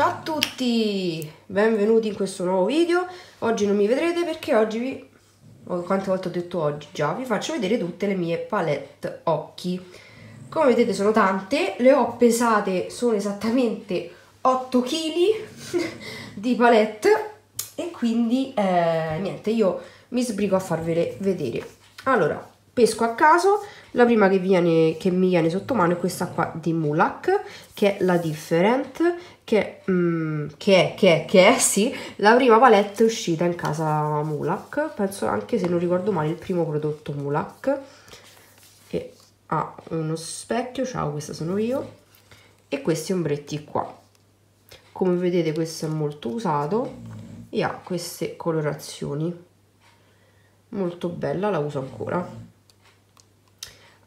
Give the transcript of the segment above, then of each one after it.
Ciao a tutti, benvenuti in questo nuovo video. Oggi non mi vedrete perché oggi vi... Oh, quante volte ho detto oggi già? Vi faccio vedere tutte le mie palette occhi. Come vedete sono tante, le ho pesate, sono esattamente 8 kg di palette e quindi eh, niente, io mi sbrigo a farvele vedere. Allora, pesco a caso, la prima che, viene, che mi viene sotto mano è questa qua di Mulak, che è la Different, che, mm, che, che che è, sì, la prima palette uscita in casa Mulak, penso anche se non ricordo male il primo prodotto Mulak, e ha uno specchio, ciao questa sono io, e questi ombretti qua. Come vedete questo è molto usato e ha queste colorazioni. Molto bella la uso ancora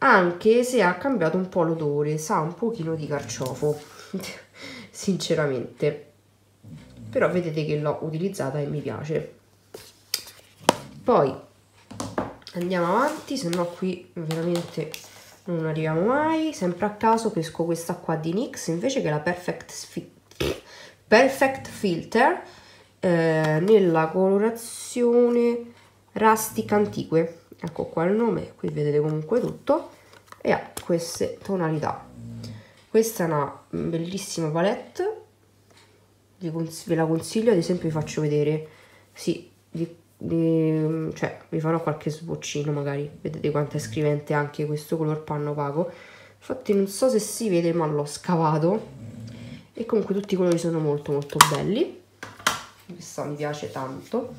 anche se ha cambiato un po' l'odore, sa un pochino di carciofo, sinceramente. Però vedete che l'ho utilizzata e mi piace. Poi andiamo avanti, se no qui veramente non arriviamo mai. Sempre a caso pesco questa qua di NYX invece che la Perfect, Perfect Filter eh, nella colorazione Rustic Antique ecco qua il nome qui vedete comunque tutto e ha queste tonalità. Questa è una bellissima palette. Ve la consiglio ad esempio vi faccio vedere. Sì di, di, cioè vi farò qualche sboccino magari. Vedete quanto è scrivente anche questo color panno opaco infatti non so se si vede ma l'ho scavato. E comunque tutti i colori sono molto molto belli. Questa mi piace tanto.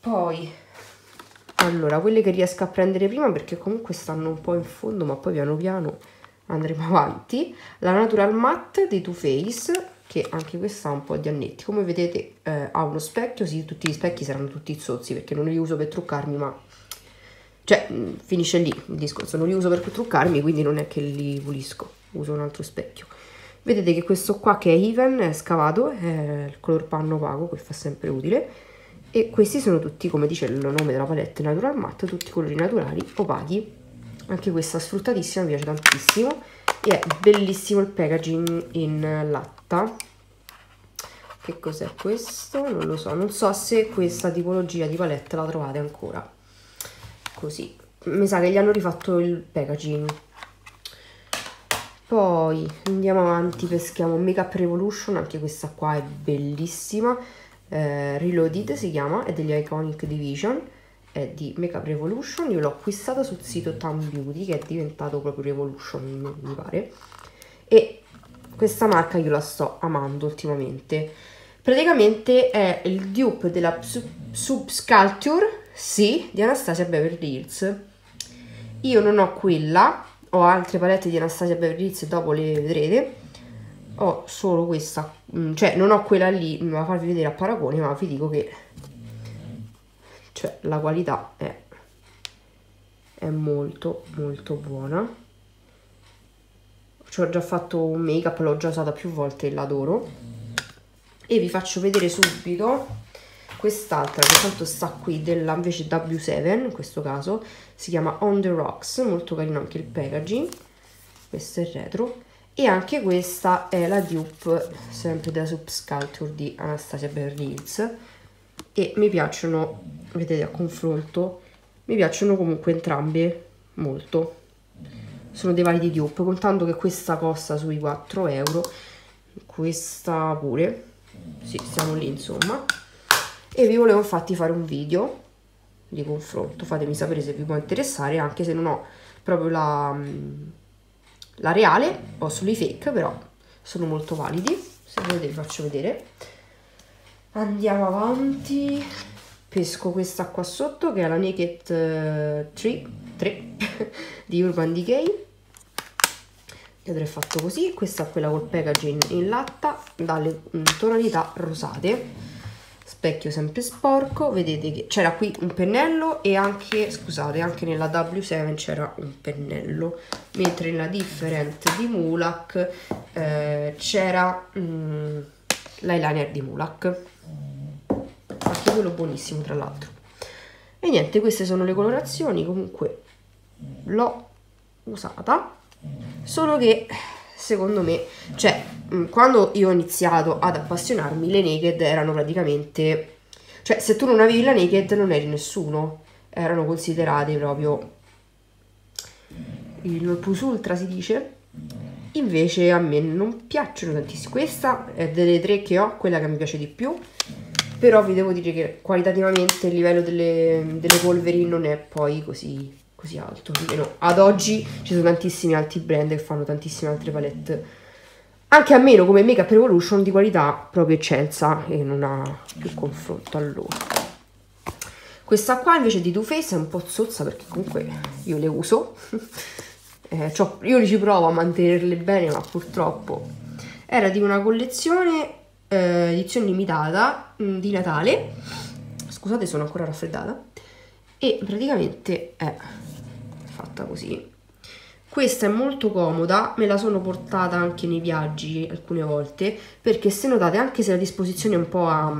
Poi allora quelle che riesco a prendere prima perché comunque stanno un po' in fondo ma poi piano piano andremo avanti. La Natural Matte di Too Faced che anche questa ha un po' di annetti. Come vedete eh, ha uno specchio sì tutti gli specchi saranno tutti zozzi perché non li uso per truccarmi ma cioè mm, finisce lì il discorso. Non li uso per truccarmi quindi non è che li pulisco. Uso un altro specchio. Vedete che questo qua che è even è scavato è il color panno opaco che fa sempre utile e questi sono tutti come dice il nome della palette natural matte tutti colori naturali opachi. Anche questa sfruttatissima mi piace tantissimo. E è bellissimo il packaging in latta. Che cos'è questo? non lo so. Non so se questa tipologia di palette la trovate ancora. Così. Mi sa che gli hanno rifatto il packaging. Poi andiamo avanti peschiamo Makeup Revolution. Anche questa qua è bellissima eh, Reloaded si chiama, è degli Iconic Division, è di Makeup Revolution, io l'ho acquistata sul sito Town Beauty che è diventato proprio Revolution mi pare. E questa marca io la sto amando ultimamente. Praticamente è il dupe della Subsculpture sì, di Anastasia Beverly Hills. Io non ho quella ho altre palette di Anastasia Beverly Hills dopo le vedrete ho solo questa. Mm, cioè non ho quella lì da farvi vedere a paragone ma vi dico che cioè la qualità è è molto molto buona. Ci ho già fatto un make up l'ho già usata più volte e l'adoro. E vi faccio vedere subito quest'altra che tanto sta qui della invece W7 in questo caso. Si chiama On The Rocks molto carino anche il packaging. Questo è il retro e anche questa è la dupe sempre della Subsculpture di Anastasia Hills e mi piacciono, vedete a confronto, mi piacciono comunque entrambe molto. Sono dei validi dupe contando che questa costa sui 4 euro questa pure. Sì, siamo lì insomma. E vi volevo infatti fare un video di confronto. Fatemi sapere se vi può interessare anche se non ho proprio la la reale o solo i fake però sono molto validi. Se volete vi faccio vedere. Andiamo avanti. Pesco questa qua sotto che è la Naked 3, uh, 3 di Urban Decay. Ed è fatto così. Questa è quella col packaging in latta dalle tonalità rosate specchio sempre sporco vedete che c'era qui un pennello e anche scusate anche nella W7 c'era un pennello mentre nella different di Mulak eh, c'era mm, l'eyeliner di Mulak. Anche quello buonissimo tra l'altro. E niente queste sono le colorazioni comunque l'ho usata solo che secondo me, cioè, quando io ho iniziato ad appassionarmi, le naked erano praticamente, cioè, se tu non avevi la naked non eri nessuno, erano considerate proprio il plus ultra si dice. Invece a me non piacciono tantissimo. Questa è delle tre che ho, quella che mi piace di più. Però vi devo dire che qualitativamente il livello delle, delle polveri non è poi così così alto. Almeno ad oggi ci sono tantissimi altri brand che fanno tantissime altre palette. Anche a meno come Makeup Revolution di qualità proprio eccelsa e non ha più confronto allora. Questa qua invece di Too Faced è un po' zozza perché comunque io le uso. eh, io ci provo a mantenerle bene ma purtroppo era di una collezione eh, edizione limitata mm, di Natale. Scusate sono ancora raffreddata. E praticamente è fatta così. Questa è molto comoda, me la sono portata anche nei viaggi alcune volte, perché se notate, anche se la disposizione è un po' a...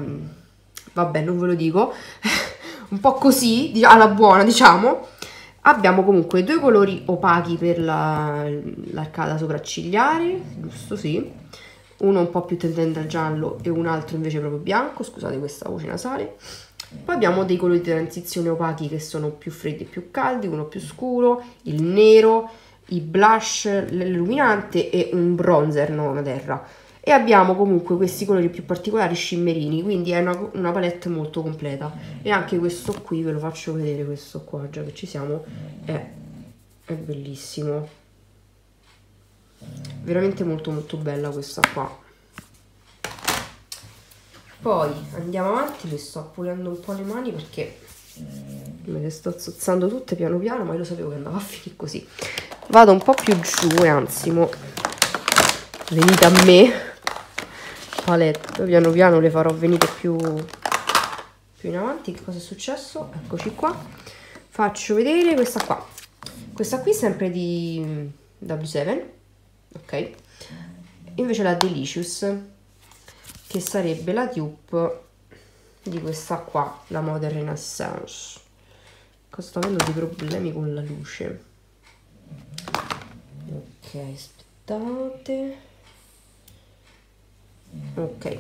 vabbè, non ve lo dico, un po' così, alla buona, diciamo, abbiamo comunque due colori opachi per l'arcata la, sopraccigliare, giusto? Sì, uno un po' più tendente al giallo e un altro invece proprio bianco, scusate questa voce nasale, poi abbiamo dei colori di transizione opachi che sono più freddi e più caldi, uno più scuro, il nero, i blush, l'illuminante e un bronzer, non una terra. E abbiamo comunque questi colori più particolari shimmerini, quindi è una, una palette molto completa. E anche questo qui, ve lo faccio vedere, questo qua, già che ci siamo, è, è bellissimo. Veramente molto molto bella questa qua. Poi andiamo avanti, mi sto pulendo un po' le mani perché me le sto zozzando tutte piano piano, ma io lo sapevo che andava a finire così. Vado un po' più giù e anzi, mo venite a me, paletto, piano piano le farò venire più, più in avanti. Che cosa è successo? Eccoci qua. Faccio vedere questa qua. Questa qui sempre di W7, ok? Invece la Delicious che sarebbe la dupe di questa qua, la Modern Renaissance. Cosa sto avendo dei problemi con la luce. Ok, aspettate. Ok.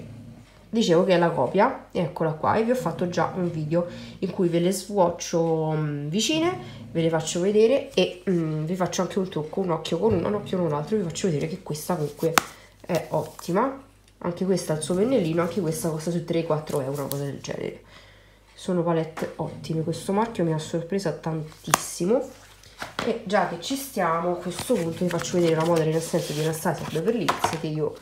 Dicevo che è la copia, eccola qua, e vi ho fatto già un video in cui ve le swatcho mm, vicine, ve le faccio vedere e um, vi faccio anche un trucco, un occhio con uno, un occhio con un altro, vi faccio vedere che questa comunque è ottima anche questa ha il suo pennellino, anche questa costa su 3-4 euro, una cosa del genere. Sono palette ottime, questo marchio mi ha sorpresa tantissimo. E già che ci stiamo, a questo punto vi faccio vedere la moda rilassante di Anastasia Beverly Hills, che io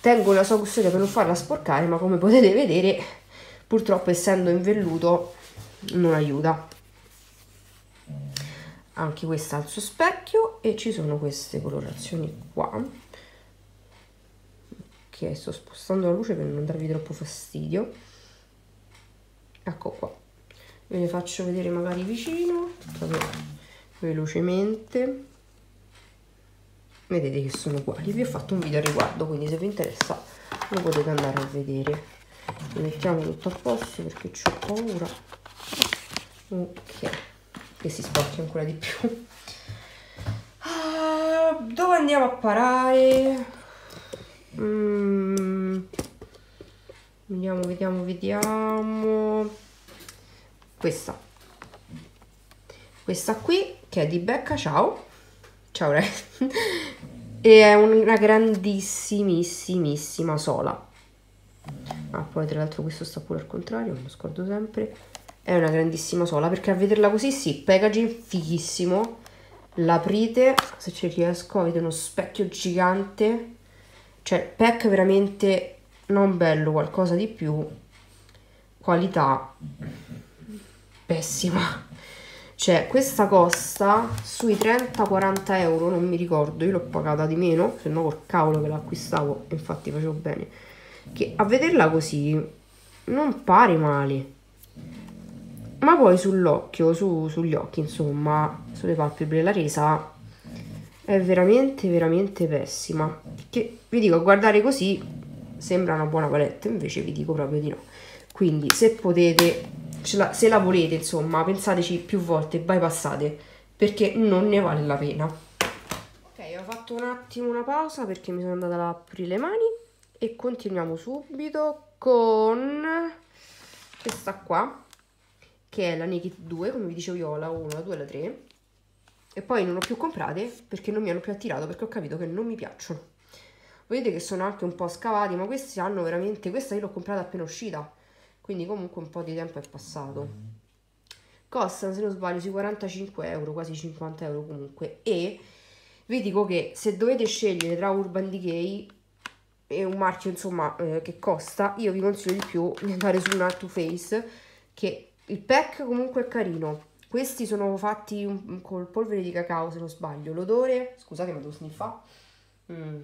tengo la sua custodia per non farla sporcare, ma come potete vedere, purtroppo essendo in velluto non aiuta. Anche questa ha il suo specchio e ci sono queste colorazioni qua ok sto spostando la luce per non darvi troppo fastidio. Ecco qua. Ve ne faccio vedere magari vicino proprio velocemente. Vedete che sono uguali vi ho fatto un video a riguardo quindi se vi interessa lo potete andare a vedere. Li mettiamo tutto a posto perché ho paura. Ok. Che si sporchi ancora di più. Ah, dove andiamo a parare Mm. Vediamo, vediamo, vediamo. Questa. Questa qui che è di Becca, ciao. Ciao Re. e è una grandissimissima sola. Ah, poi tra l'altro questo sta pure al contrario, me lo scordo sempre. È una grandissima sola perché a vederla così sì, packaging fighissimo. L'aprite, se ci riesco, avete uno specchio gigante cioè pack veramente non bello qualcosa di più qualità pessima. Cioè questa costa sui 30-40 euro non mi ricordo io l'ho pagata di meno se no col cavolo che l'acquistavo infatti facevo bene. Che a vederla così non pare male. Ma poi sull'occhio su, sugli occhi insomma sulle palpebre la resa è veramente veramente pessima. Che vi dico guardare così sembra una buona palette invece vi dico proprio di no. Quindi se potete la, se la volete insomma pensateci più volte bypassate perché non ne vale la pena. Ok ho fatto un attimo una pausa perché mi sono andata a aprire le mani e continuiamo subito con questa qua che è la Naked 2 come vi dicevo io ho la 1, la 2 e la 3 e poi non ho più comprate perché non mi hanno più attirato perché ho capito che non mi piacciono. Vedete che sono anche un po' scavati ma questi hanno veramente questa io l'ho comprata appena uscita quindi comunque un po' di tempo è passato. Costano se non sbaglio sui 45 euro quasi 50 euro comunque. E vi dico che se dovete scegliere tra Urban Decay e un marchio insomma eh, che costa io vi consiglio di più di andare su una Too Face che il pack comunque è carino questi sono fatti un, col polvere di cacao se non sbaglio. L'odore scusate ma devo sniffare mm.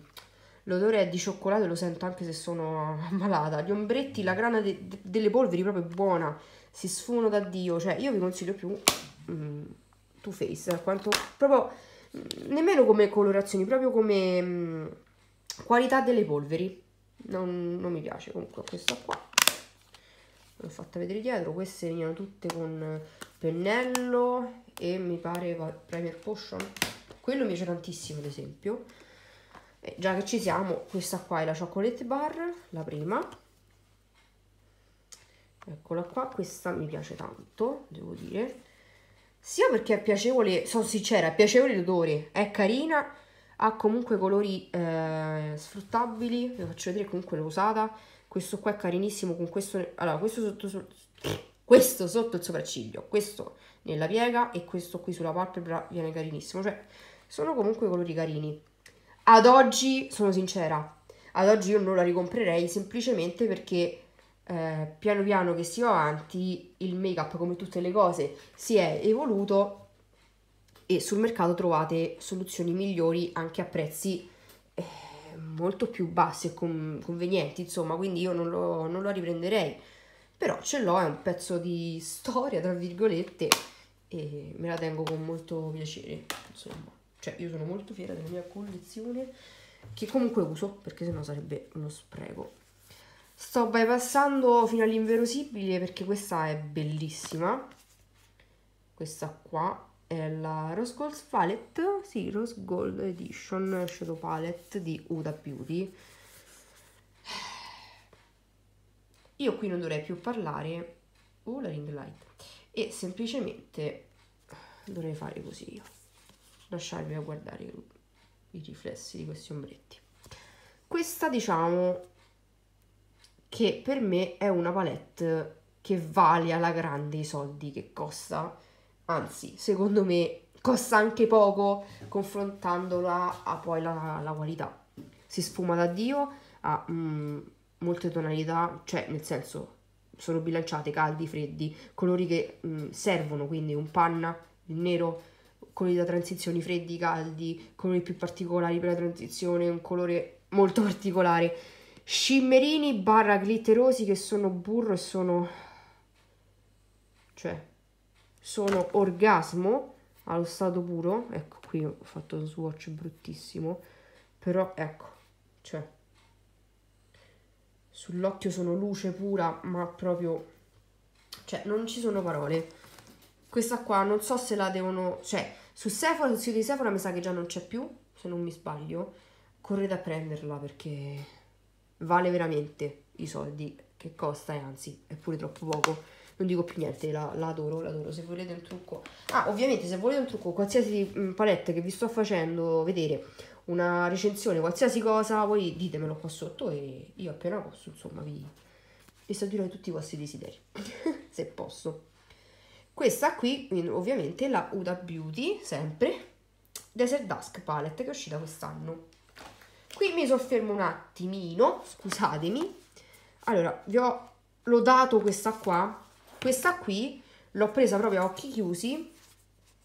l'odore è di cioccolato e lo sento anche se sono ammalata gli ombretti la grana de, de, delle polveri proprio buona. Si sfumano da dio. Cioè io vi consiglio più mm, Too Face quanto proprio mm, nemmeno come colorazioni proprio come mm, qualità delle polveri. Non, non mi piace comunque questa qua l'ho fatta vedere dietro queste venivano tutte con pennello e mi pare primer potion. Quello mi piace tantissimo ad esempio. E già che ci siamo questa qua è la chocolate bar la prima. Eccola qua questa mi piace tanto devo dire. Sia perché è piacevole sono sincera è piacevole l'odore è carina ha comunque colori eh, sfruttabili vi faccio vedere comunque l'ho usata questo qua è carinissimo con questo allora questo sotto questo sotto il sopracciglio questo nella piega e questo qui sulla palpebra viene carinissimo cioè sono comunque colori carini. Ad oggi sono sincera ad oggi io non la ricomprerei semplicemente perché eh, piano piano che si va avanti il make up come tutte le cose si è evoluto e sul mercato trovate soluzioni migliori anche a prezzi eh, molto più bassi e con, convenienti, insomma, quindi io non lo, non lo riprenderei. Però ce l'ho, è un pezzo di storia, tra virgolette, e me la tengo con molto piacere, insomma. Cioè, io sono molto fiera della mia collezione, che comunque uso, perché sennò sarebbe uno spreco. Sto bypassando fino all'inverosibile perché questa è bellissima. Questa qua è la Rose Gold Palette, sì, Rose Gold Edition Shadow Palette di Uda Beauty. Io qui non dovrei più parlare, uh, la ring light, e semplicemente dovrei fare così io, lasciarvi a guardare i riflessi di questi ombretti. Questa diciamo che per me è una palette che vale alla grande i soldi che costa, anzi secondo me costa anche poco confrontandola a poi la, la qualità. Si sfuma da dio ha mm, molte tonalità cioè nel senso sono bilanciate caldi freddi colori che mm, servono quindi un panna il nero colori da transizioni freddi caldi colori più particolari per la transizione un colore molto particolare. Scimmerini barra glitterosi che sono burro e sono cioè sono orgasmo allo stato puro ecco qui ho fatto uno swatch bruttissimo però ecco cioè sull'occhio sono luce pura ma proprio cioè non ci sono parole. Questa qua non so se la devono cioè su Sephora sul sito di Sephora mi sa che già non c'è più se non mi sbaglio. Correte a prenderla perché vale veramente i soldi che costa e anzi è pure troppo poco non dico più niente, la, la adoro, la adoro. Se volete un trucco, ah, ovviamente, se volete un trucco, qualsiasi mm, palette che vi sto facendo vedere, una recensione, qualsiasi cosa, voi ditemelo qua sotto e io appena posso, insomma, vi, vi tutti i vostri desideri, se posso. Questa qui, ovviamente, è la Uda Beauty, sempre, Desert Dusk Palette, che è uscita quest'anno. Qui mi soffermo un attimino, scusatemi. Allora, vi ho lodato questa qua, questa qui l'ho presa proprio a occhi chiusi.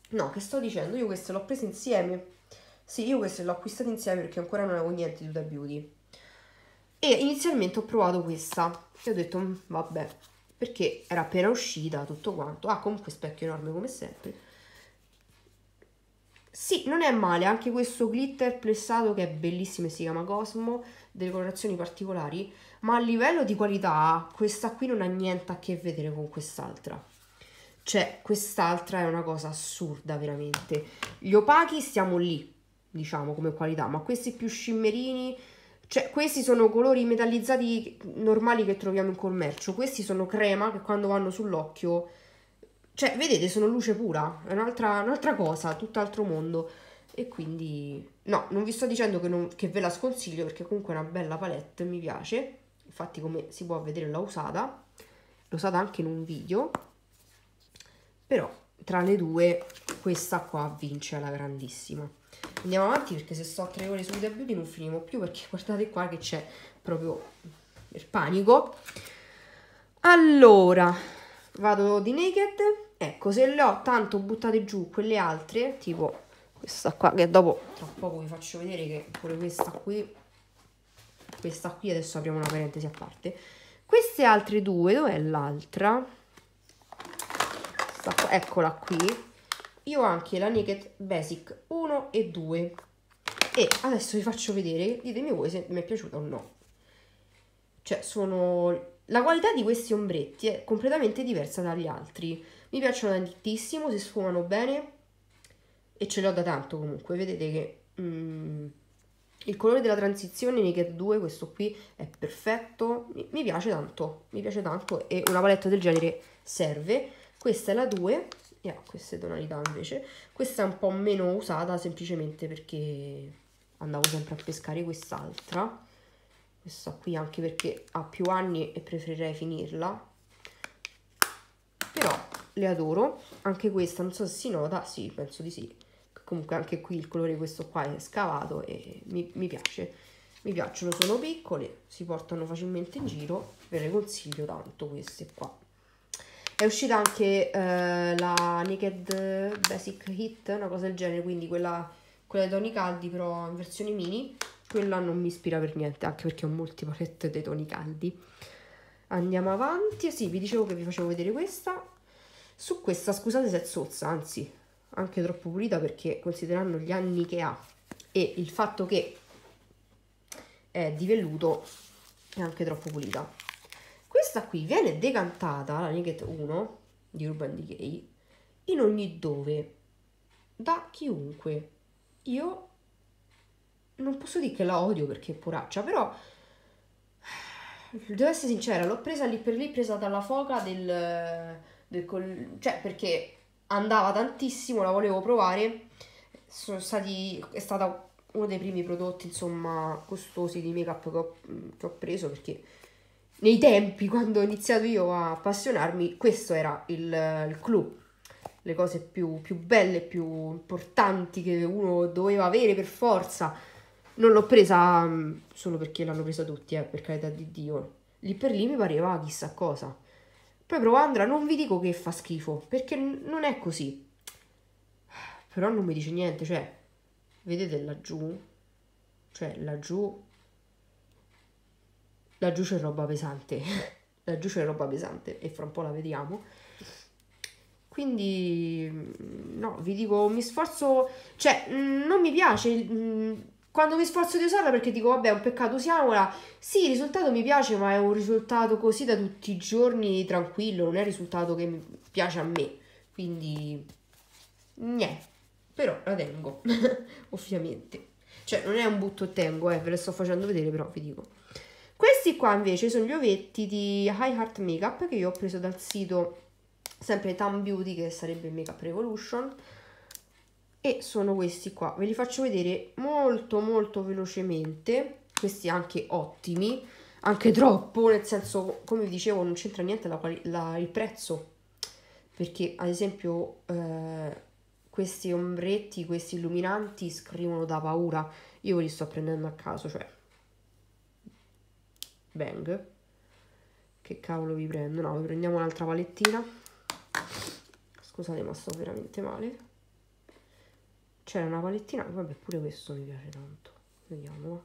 No, che sto dicendo? Io queste l'ho prese insieme. Sì, io queste l'ho acquistate insieme perché ancora non avevo niente di Huda Beauty. E inizialmente ho provato questa e ho detto, mm, vabbè, perché era appena uscita tutto quanto. Ah, comunque specchio enorme come sempre. Sì, non è male, anche questo glitter plessato che è bellissimo e si chiama Cosmo, delle colorazioni particolari, ma a livello di qualità questa qui non ha niente a che vedere con quest'altra. Cioè, quest'altra è una cosa assurda veramente. Gli opachi stiamo lì, diciamo, come qualità, ma questi più scimmerini, cioè questi sono colori metallizzati normali che troviamo in commercio, questi sono crema che quando vanno sull'occhio, cioè vedete, sono luce pura, è un'altra, un'altra cosa, tutt'altro mondo. E quindi, no, non vi sto dicendo che, non, che ve la sconsiglio perché comunque è una bella palette, mi piace. Infatti come si può vedere l'ho usata, l'ho usata anche in un video, però tra le due questa qua vince alla grandissima. Andiamo avanti perché se sto tre ore su Huda Beauty non finimo più perché guardate qua che c'è proprio il panico. Allora vado di naked. Ecco se le ho tanto buttate giù quelle altre tipo questa qua che dopo tra poco vi faccio vedere che pure questa qui questa qui adesso apriamo una parentesi a parte queste altre due dov'è l'altra eccola qui io ho anche la Naked Basic 1 e 2 e adesso vi faccio vedere, ditemi voi se mi è piaciuta o no. Cioè, sono... La qualità di questi ombretti è completamente diversa dagli altri. Mi piacciono tantissimo, si sfumano bene e ce li ho da tanto comunque. Vedete che mm, il colore della transizione Naked 2, questo qui, è perfetto. Mi, piace tanto, mi piace tanto e una palette del genere serve. Questa è la 2 e ha queste tonalità invece. Questa è un po' meno usata semplicemente perché andavo sempre a pescare quest'altra. Questa qui anche perché ha più anni e preferirei finirla. Però le adoro. Anche questa, non so se si nota, sì, penso di sì. Comunque anche qui il colore questo qua è scavato e mi, mi piace. Mi piacciono, sono piccole, si portano facilmente in giro, ve le consiglio tanto queste qua. È uscita anche eh, la Naked Basic Hit, una cosa del genere, quindi quella, quella dei toni caldi, però in versione mini. Quella non mi ispira per niente, anche perché ho molti palette dei toni caldi. Andiamo avanti. Sì, vi dicevo che vi facevo vedere questa. Su questa, scusate se è zozza, anzi, anche troppo pulita perché considerando gli anni che ha e il fatto che è di velluto è anche troppo pulita questa qui viene decantata, la Naked 1 di Urban Decay, in ogni dove, da chiunque. Io non posso dire che la odio perché è poraccia, però devo essere sincera, l'ho presa lì per lì, presa dalla foca del, del cioè perché andava tantissimo, la volevo provare, stati, è stata uno dei primi prodotti insomma costosi di make up che ho, che ho preso perché nei tempi, quando ho iniziato io a appassionarmi, questo era il, il clou. Le cose più, più belle, più importanti che uno doveva avere per forza. Non l'ho presa solo perché l'hanno presa tutti, eh, per carità di Dio. Lì per lì mi pareva chissà cosa. Poi Provandra non vi dico che fa schifo, perché non è così. Però non mi dice niente, cioè, vedete laggiù? Cioè, laggiù laggiù c'è roba pesante, laggiù c'è roba pesante e fra un po' la vediamo. Quindi, no, vi dico, mi sforzo, cioè, non mi piace, quando mi sforzo di usarla perché dico, vabbè, è un peccato, usiamola. Sì, il risultato mi piace, ma è un risultato così da tutti i giorni, tranquillo, non è il risultato che piace a me. Quindi, niente, però la tengo, ovviamente. Cioè, non è un butto tengo, eh, ve le sto facendo vedere, però vi dico. Questi qua invece sono gli ovetti di High Heart Makeup che io ho preso dal sito sempre Tam Beauty che sarebbe Makeup Revolution e sono questi qua, ve li faccio vedere molto molto velocemente, questi anche ottimi, anche troppo, nel senso come vi dicevo non c'entra niente la, la, il prezzo perché ad esempio eh, questi ombretti, questi illuminanti scrivono da paura, io li sto prendendo a caso, cioè Bang. Che cavolo vi prendo? No, vi prendiamo un'altra palettina. Scusate, ma sto veramente male. C'era una palettina, vabbè, pure questo mi piace tanto. Vediamo.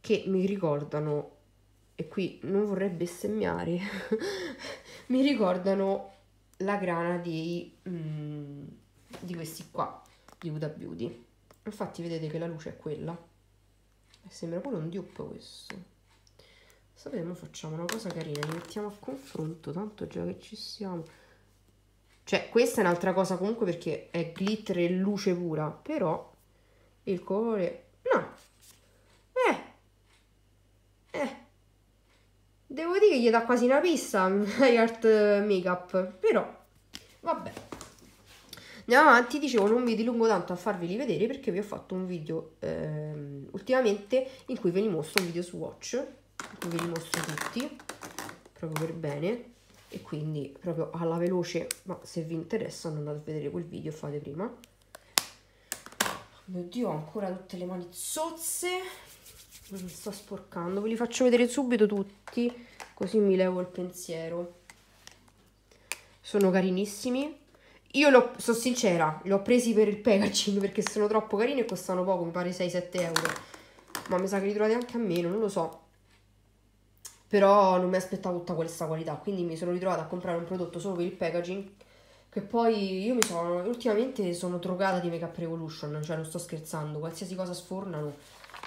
Che mi ricordano, e qui non vorrei bestemmiare, mi ricordano la grana di, mm, di questi qua, di Huda Beauty. Infatti vedete che la luce è quella sembra pure un dupe questo sapete facciamo una cosa carina li mettiamo a confronto tanto già che ci siamo cioè questa è un'altra cosa comunque perché è glitter e luce pura però il colore no. Eh. Eh. Devo dire che gli dà quasi una pista My Art Makeup però vabbè. Andiamo avanti dicevo non vi dilungo tanto a farveli vedere perché vi ho fatto un video ehm, ultimamente in cui ve li mostro un video swatch in cui ve li mostro tutti proprio per bene e quindi proprio alla veloce ma se vi interessa andate a vedere quel video fate prima. Mio dio ho ancora tutte le mani zozze. Mi sto sporcando ve li faccio vedere subito tutti così mi levo il pensiero. Sono carinissimi. Io sono sincera li ho presi per il packaging perché sono troppo carini e costano poco mi pare 6-7 euro. Ma mi sa che li trovate anche a meno non lo so però non mi aspettavo tutta questa qualità quindi mi sono ritrovata a comprare un prodotto solo per il packaging che poi io mi sono ultimamente sono drogata di Makeup Revolution cioè non sto scherzando qualsiasi cosa sfornano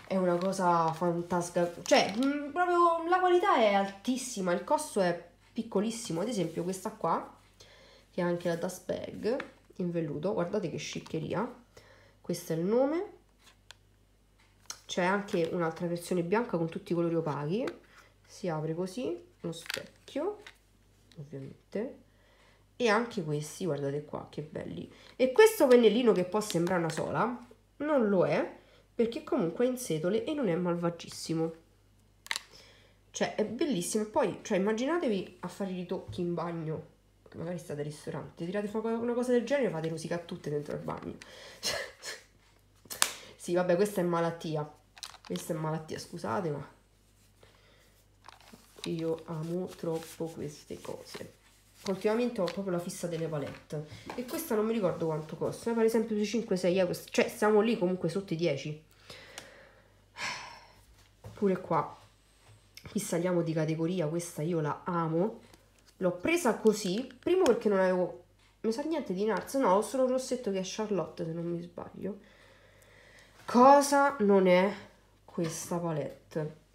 è una cosa fantastica cioè mh, mm, proprio la qualità è altissima il costo è piccolissimo. Ad esempio questa qua che è anche la dust bag in velluto guardate che sciccheria. Questo è il nome. C'è anche un'altra versione bianca con tutti i colori opachi si apre così lo specchio ovviamente. E anche questi guardate qua che belli. E questo pennellino che può sembrare una sola non lo è perché comunque è in setole e non è malvagissimo. Cioè è bellissimo. E poi cioè immaginatevi a fare i ritocchi in bagno magari state al ristorante. Tirate fuori una cosa del genere fate rosica tutte dentro il bagno. Sì vabbè questa è malattia. Questa è malattia scusate ma io amo troppo queste cose. Ultimamente ho proprio la fissa delle palette. E questa non mi ricordo quanto costa per esempio sui 5-6 euro cioè siamo lì comunque sotto i 10 pure qua. Qui saliamo di categoria questa io la amo. L'ho presa così primo perché non avevo mi sa niente di Nars no ho solo il rossetto che è Charlotte se non mi sbaglio. Cosa non è questa palette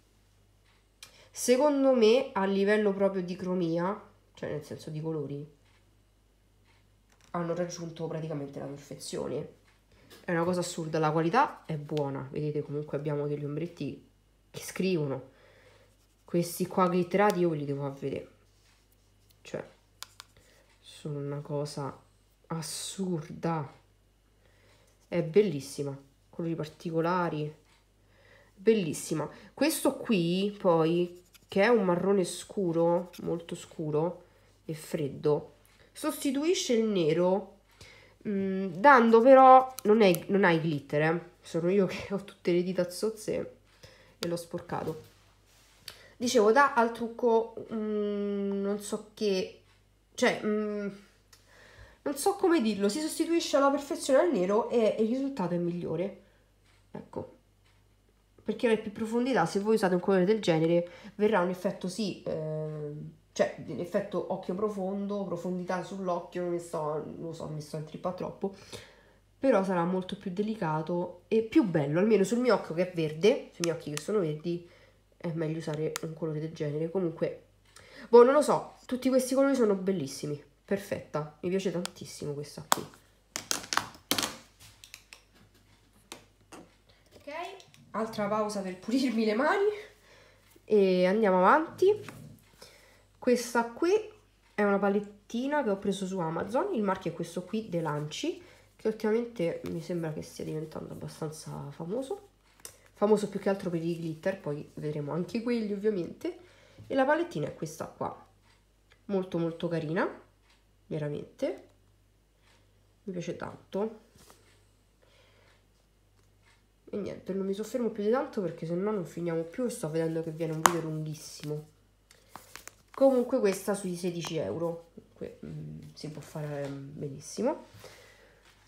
Secondo me, a livello proprio di cromia, cioè nel senso di colori, hanno raggiunto praticamente la perfezione. È una cosa assurda, la qualità è buona, vedete comunque abbiamo degli ombretti che scrivono. Questi qua glitterati io ve li devo far vedere. Cioè, sono una cosa assurda. È bellissima, colori particolari. Bellissima. Questo qui poi che è un marrone scuro, molto scuro e freddo, sostituisce il nero mh, mm, dando però, non, è, non hai glitter, eh. sono io che ho tutte le dita zozze e l'ho sporcato. Dicevo, da al trucco, mh, mm, non so che, cioè, mh, mm, non so come dirlo, si sostituisce alla perfezione al nero e il risultato è migliore. Ecco, perché avere più profondità, se voi usate un colore del genere, verrà un effetto sì, eh, cioè l'effetto occhio profondo, profondità sull'occhio, non, sto, non so, mi sto intrippa troppo, però sarà molto più delicato e più bello, almeno sul mio occhio che è verde, sui miei occhi che sono verdi, è meglio usare un colore del genere. Comunque, boh, non lo so, tutti questi colori sono bellissimi, perfetta, mi piace tantissimo questa qui. Altra pausa per pulirmi le mani e andiamo avanti. Questa qui è una palettina che ho preso su Amazon, il marchio è questo qui, De Lanci, che ultimamente mi sembra che stia diventando abbastanza famoso. Famoso più che altro per i glitter, poi vedremo anche quelli ovviamente. E la palettina è questa qua, molto molto carina, veramente. Mi piace tanto e niente, non mi soffermo più di tanto perché se no non finiamo più e sto vedendo che viene un video lunghissimo. Comunque questa sui 16 euro, que mm, si può fare benissimo.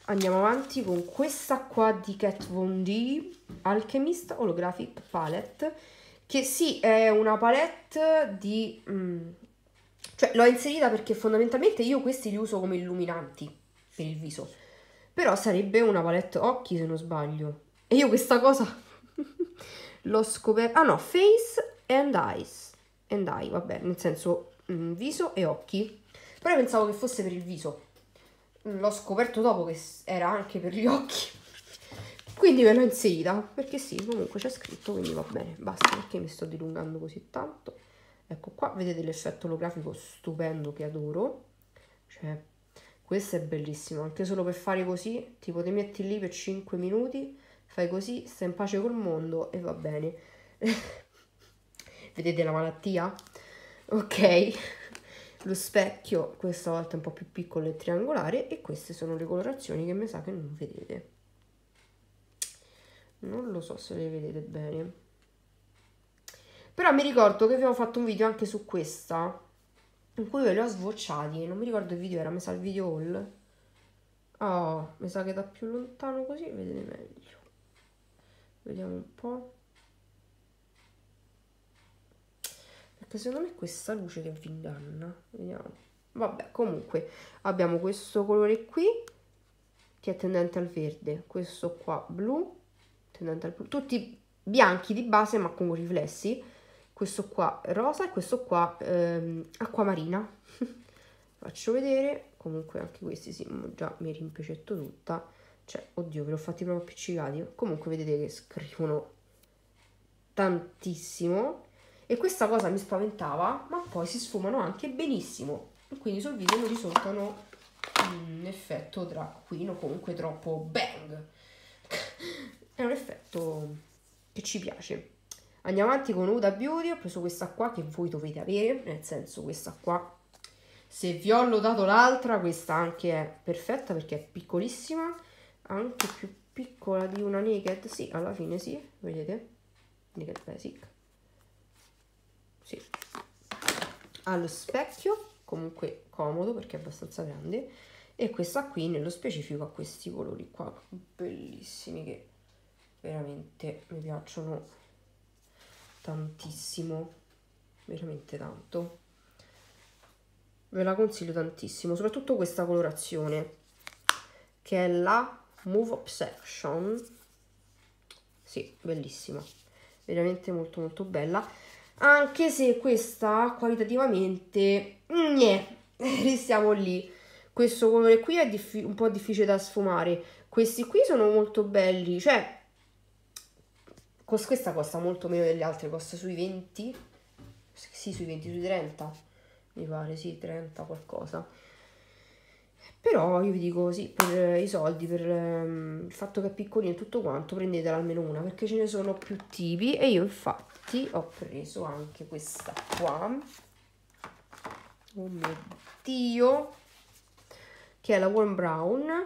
Andiamo avanti con questa qua di Kat Von D, Alchemist Holographic Palette, che sì, è una palette di... Mm, cioè l'ho inserita perché fondamentalmente io questi li uso come illuminanti per il viso, però sarebbe una palette occhi se non sbaglio, e io questa cosa l'ho scoperta... Ah no, face and eyes. And eye, vabbè, nel senso mh, mm, viso e occhi. Però io pensavo che fosse per il viso. l'ho scoperto dopo che era anche per gli occhi quindi ve l'ho inserita perché sì comunque c'è scritto quindi va bene basta perché mi sto dilungando così tanto ecco qua vedete l'effetto olografico stupendo che adoro cioè questo è bellissimo anche solo per fare così tipo ti metti lì per 5 minuti fai così stai in pace col mondo e va bene. Vedete la malattia? Ok. Lo specchio questa volta è un po' più piccolo e triangolare e queste sono le colorazioni che mi sa che non vedete. Non lo so se le vedete bene. Però mi ricordo che avevo fatto un video anche su questa in cui ve li ho svocciati non mi ricordo il video era mi sa il video haul. Oh mi sa che da più lontano così vedete meglio vediamo un po' perché secondo me questa luce che vi inganna. Vediamo. Vabbè comunque abbiamo questo colore qui che è tendente al verde. Questo qua blu tendente al blu. Tutti bianchi di base ma con riflessi. Questo qua rosa e questo qua ehm, acqua marina faccio vedere. Comunque anche questi sì già mi rimpecetto tutta cioè oddio ve l'ho fatti proprio appiccicati. Comunque vedete che scrivono tantissimo. E questa cosa mi spaventava ma poi si sfumano anche benissimo. Quindi sul video non risultano un effetto dracquino comunque troppo bang. È un effetto che ci piace. Andiamo avanti con Uda Beauty. Ho preso questa qua che voi dovete avere nel senso questa qua. Se vi ho lodato l'altra questa anche è perfetta perché è piccolissima anche più piccola di una naked sì alla fine sì vedete? Naked basic. Sì. allo specchio comunque comodo perché è abbastanza grande. E questa qui nello specifico ha questi colori qua bellissimi che veramente mi piacciono tantissimo. Veramente tanto. Ve la consiglio tantissimo soprattutto questa colorazione che è la Move Obsession. Sì, bellissima. Veramente molto molto bella. Anche se questa qualitativamente gne, restiamo lì. Questo colore qui è un po' difficile da sfumare. Questi qui sono molto belli cioè questa costa molto meno delle altre costa sui 20 sì sui 20 sui 30 mi pare sì 30 qualcosa però io vi dico sì per i soldi per um, il fatto che è piccolino e tutto quanto prendetela almeno una perché ce ne sono più tipi e io infatti ho preso anche questa qua. Oh mio dio! Che è la warm brown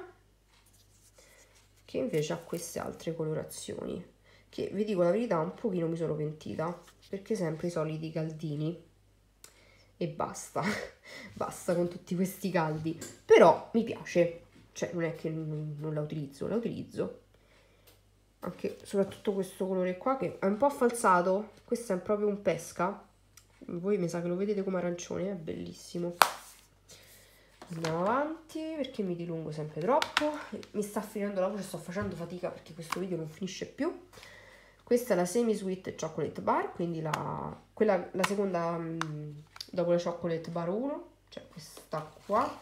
che invece ha queste altre colorazioni. Che vi dico la verità un pochino mi sono pentita perché sempre i soliti caldini e basta, basta con tutti questi caldi, però mi piace, cioè non è che non, non la utilizzo, la utilizzo, anche soprattutto questo colore qua che è un po' falsato, questo è proprio un pesca, voi mi sa che lo vedete come arancione, è bellissimo. Andiamo avanti perché mi dilungo sempre troppo, mi sta finendo la voce, sto facendo fatica perché questo video non finisce più. Questa è la Semi Sweet Chocolate Bar, quindi la, quella, la seconda mm, dopo le chocolate bar 1 cioè questa qua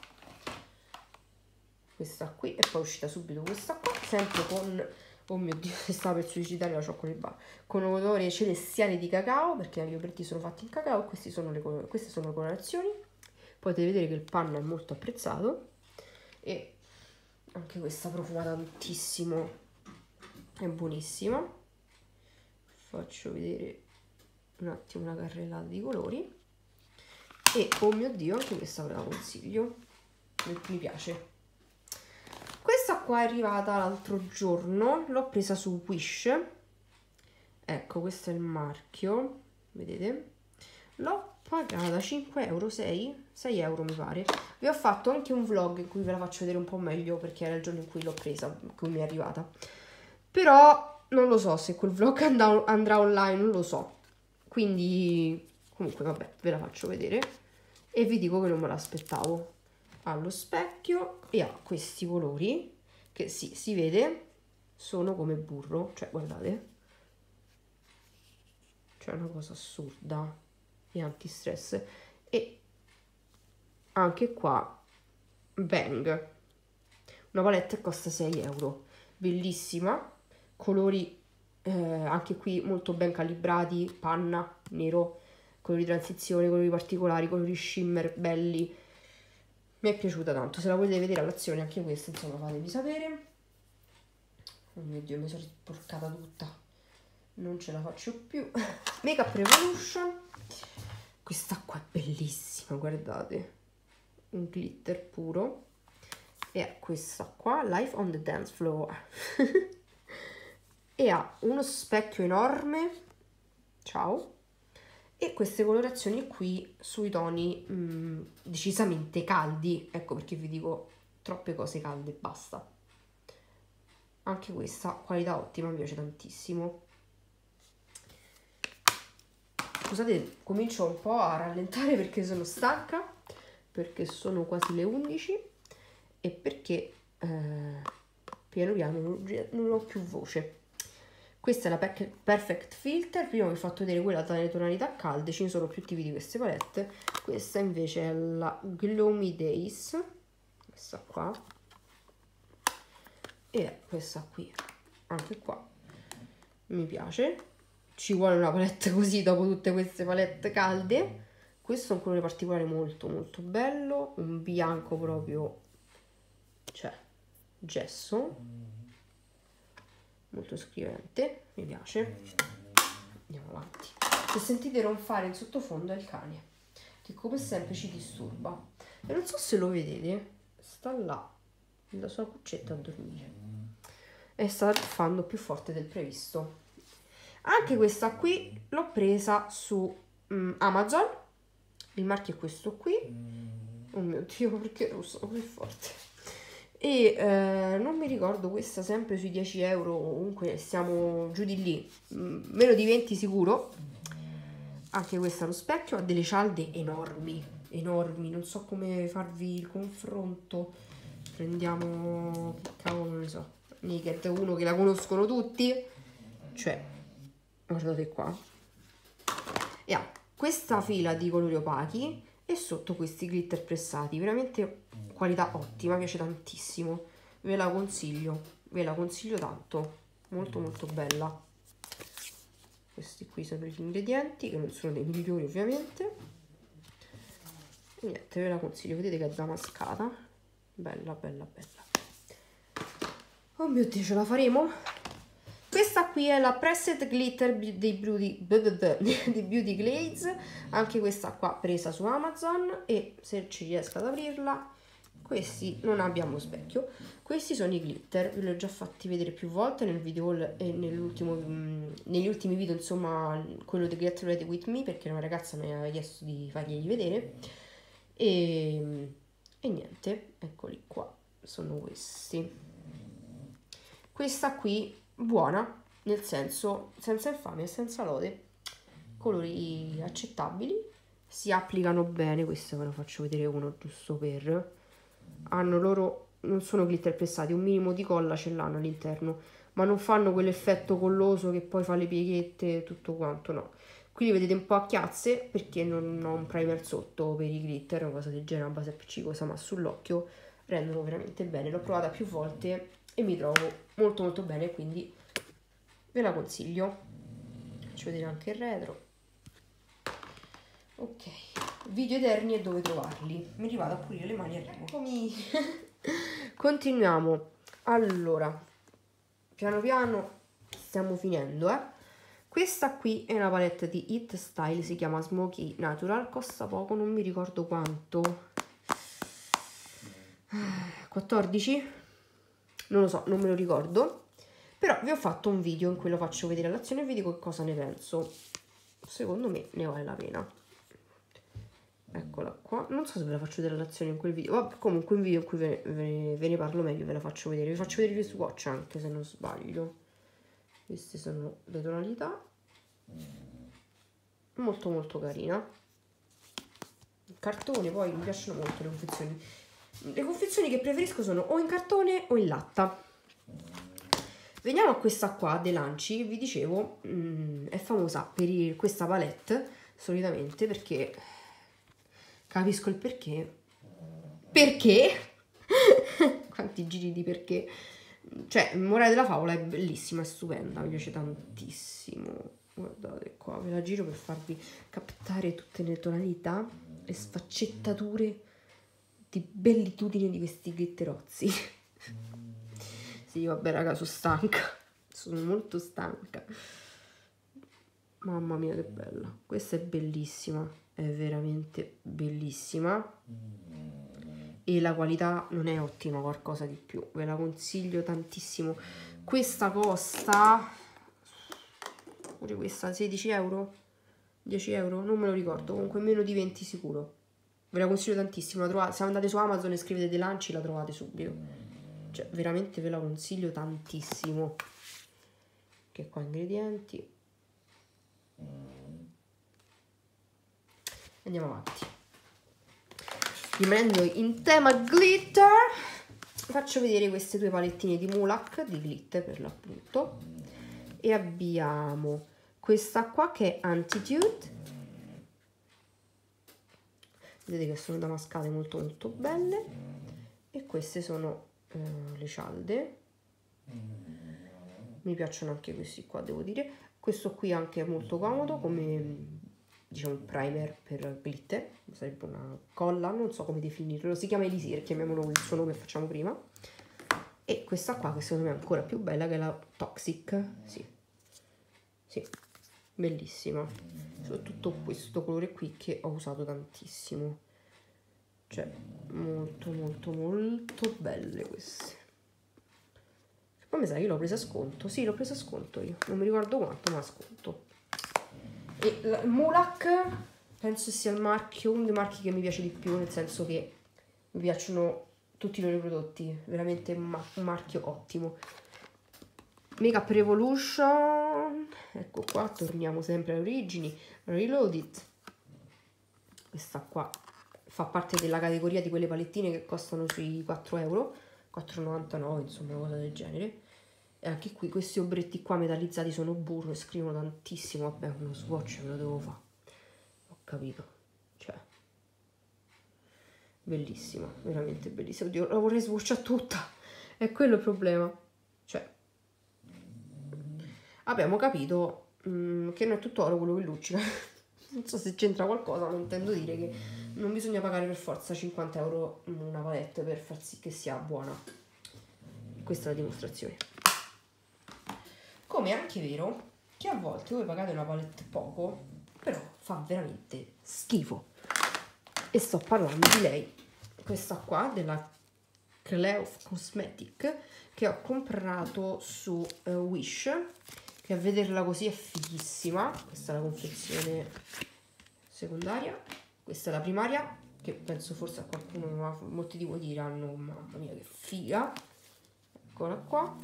questa qui e poi è uscita subito questa qua sempre con oh mio dio si stava per suicidare la chocolate bar con odore celestiale di cacao perché gli operti sono fatti in cacao queste sono le, queste sono le colorazioni. Potete vedere che il panno è molto apprezzato e anche questa profuma tantissimo è buonissima. Faccio vedere un attimo una carrellata di colori e oh mio dio anche questa ve la consiglio. Mi piace. Questa qua è arrivata l'altro giorno l'ho presa su Wish. Ecco questo è il marchio vedete? L'ho pagata 5 euro 6 6 euro mi pare. Vi ho fatto anche un vlog in cui ve la faccio vedere un po' meglio perché era il giorno in cui l'ho presa in mi è arrivata. Però non lo so se quel vlog andrà online non lo so. Quindi comunque vabbè ve la faccio vedere. E vi dico che non me l'aspettavo. Allo specchio e ha questi colori che sì, si vede sono come burro. Cioè guardate. Cioè una cosa assurda e anti-stress. E anche qua bang. Una palette che costa 6 euro. Bellissima. Colori eh, anche qui molto ben calibrati. Panna nero colori transizione colori particolari colori shimmer belli. Mi è piaciuta tanto. Se la volete vedere all'azione anche questa insomma fatemi sapere. Oh mio dio mi sono sporcata tutta. Non ce la faccio più. Makeup Revolution. Questa qua è bellissima guardate. Un glitter puro. E questa qua Life on the Dance Floor. E ha uno specchio enorme. Ciao e queste colorazioni qui sui toni mh, mm, decisamente caldi. Ecco perché vi dico troppe cose calde e basta. Anche questa qualità ottima mi piace tantissimo. Scusate comincio un po' a rallentare perché sono stanca perché sono quasi le 11 e perché eh, piano piano non, non ho più voce questa è la Perfect Filter, prima vi ho fatto vedere quella dalle tonalità calde, ce ne sono più tipi di queste palette. Questa invece è la Gloomy Days, questa qua, e questa qui, anche qua, mi piace. Ci vuole una palette così dopo tutte queste palette calde. Questo è un colore particolare molto molto bello, un bianco proprio, cioè gesso molto scrivente, mi piace. Andiamo avanti. Se sentite ronfare in sottofondo è il cane, che come sempre ci disturba. E non so se lo vedete, sta là, nella sua cuccetta a dormire. E sta ruffando più forte del previsto. Anche questa qui l'ho presa su um, Amazon. Il marchio è questo qui. Oh mio Dio, perché russo così forte? E eh, non mi ricordo questa sempre sui 10 euro comunque siamo giù di lì. Meno di 20 sicuro. Anche questa allo specchio ha delle cialde enormi enormi. Non so come farvi il confronto. Prendiamo che cavolo ne so Naked uno che la conoscono tutti. Cioè guardate qua. E ha questa fila di colori opachi e sotto questi glitter pressati veramente qualità ottima piace tantissimo. Ve la consiglio ve la consiglio tanto. Molto molto bella. Questi qui sono gli ingredienti che non sono dei migliori ovviamente. E niente ve la consiglio. Vedete che è damascata. Bella bella bella. Oh mio dio ce la faremo? Questa qui è la Pressed Glitter di Beauty, di Beauty Glaze, anche questa qua presa su Amazon. E se ci riesco ad aprirla, questi non abbiamo specchio, questi sono i glitter, ve li ho già fatti vedere più volte nel video e mm, negli ultimi video, insomma, quello di Get Ready With Me, perché una ragazza mi aveva chiesto di farglieli vedere. E, e niente, eccoli qua, sono questi. Questa qui buona, nel senso senza infamia e senza lode, colori accettabili, si applicano bene, questo ve lo faccio vedere uno giusto per, hanno loro, non sono glitter pressati, un minimo di colla ce l'hanno all'interno, ma non fanno quell'effetto colloso che poi fa le pieghette e tutto quanto, no. Qui li vedete un po' a chiazze perché non ho un primer sotto per i glitter, una cosa del genere, una base appiccicosa, ma sull'occhio rendono veramente bene. L'ho provata più volte e mi trovo molto molto bene quindi ve la consiglio faccio vedere anche il retro ok video eterni e dove trovarli mi rivado a pulire le mani e arrivo Eccomi. continuiamo allora piano piano stiamo finendo eh questa qui è una palette di It Style si chiama Smoky Natural costa poco non mi ricordo quanto 14 non lo so, non me lo ricordo. Però vi ho fatto un video in cui lo faccio vedere all'azione e vi dico che cosa ne penso. Secondo me ne vale la pena. Eccola qua. Non so se ve la faccio vedere all'azione in quel video. Vabbè, comunque un video in cui ve ne, ve ne parlo meglio ve la faccio vedere. Vi faccio vedere gli swatch anche se non sbaglio. Queste sono le tonalità. Molto molto carina. Il cartone poi mi piacciono molto le confezioni le confezioni che preferisco sono o in cartone o in latta. Veniamo a questa qua, De Lanci, vi dicevo, mh, mm, è famosa per questa palette, solitamente, perché capisco il perché. Perché? Quanti giri di perché? Cioè morale della favola è bellissima è stupenda mi piace tantissimo. Guardate qua ve la giro per farvi captare tutte le tonalità e sfaccettature di bellitudine di questi glitterozzi. Sì vabbè raga sono stanca. Sono molto stanca. Mamma mia che bella. Questa è bellissima è veramente bellissima. E la qualità non è ottima qualcosa di più. Ve la consiglio tantissimo. Questa costa pure questa 16 euro? 10 euro? Non me lo ricordo. Comunque meno di 20 sicuro. Ve la consiglio tantissimo. La trovate, se andate su Amazon e scrivete dei lanci la trovate subito. Cioè veramente ve la consiglio tantissimo. Che qua ingredienti andiamo avanti. Rimanendo in tema glitter. Faccio vedere queste due palettine di Mulak di glitter per l'appunto. E abbiamo questa qua che è Antitude vedete che sono damascate molto molto belle. E queste sono eh, le cialde. Mi piacciono anche questi qua devo dire. Questo qui anche molto comodo come diciamo primer per glitter sarebbe una colla non so come definirlo si chiama Elisir chiamiamolo il suo nome facciamo prima. E questa qua che secondo me è ancora più bella che è la Toxic sì. Sì bellissima. Soprattutto questo colore qui che ho usato tantissimo. Cioè molto molto molto belle queste. Poi mi sa che l'ho presa a sconto. Sì l'ho presa a sconto io. Non mi ricordo quanto ma a sconto e la Mulak penso sia il marchio, uno dei marchi che mi piace di più, nel senso che mi piacciono tutti i loro prodotti, veramente un, un marchio ottimo. Makeup Revolution, ecco qua, torniamo sempre alle origini, Reloaded, questa qua fa parte della categoria di quelle palettine che costano sui 4 euro, 4,99 insomma una cosa del genere anche qui questi ombretti qua metallizzati sono burro e scrivono tantissimo. Vabbè, uno swatch me lo devo fare. Ho capito. Cioè, bellissima, veramente bellissima. Oddio, la vorrei swatchare tutta. È quello il problema. Cioè, abbiamo capito mm, che non è tutto oro quello che luccica. non so se c'entra qualcosa, ma intendo dire che non bisogna pagare per forza 50 euro una palette per far sì che sia buona. Questa è la dimostrazione. Come è anche vero che a volte voi pagate una palette poco, però fa veramente schifo. E sto parlando di lei, questa qua della Cleof Cosmetic che ho comprato su uh, Wish, che a vederla così è fighissima. Questa è la confezione secondaria, questa è la primaria, che penso forse a qualcuno, molti di voi diranno, mamma mia che figa. Eccola qua.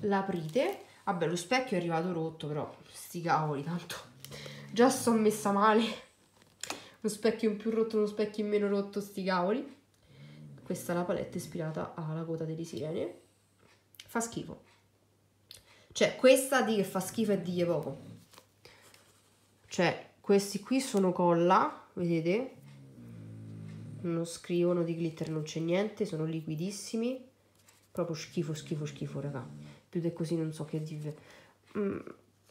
L'aprite Vabbè, lo specchio è arrivato rotto, però sti cavoli, tanto già sto messa male. Uno specchio in più rotto, uno specchio in meno rotto, sti cavoli. Questa è la palette ispirata alla coda delle sirene. Fa schifo. Cioè, questa di che fa schifo è di poco. Cioè, questi qui sono colla, vedete? Non scrivono di glitter, non c'è niente, sono liquidissimi. Proprio schifo, schifo, schifo, raga più di così non so che dire. Mm,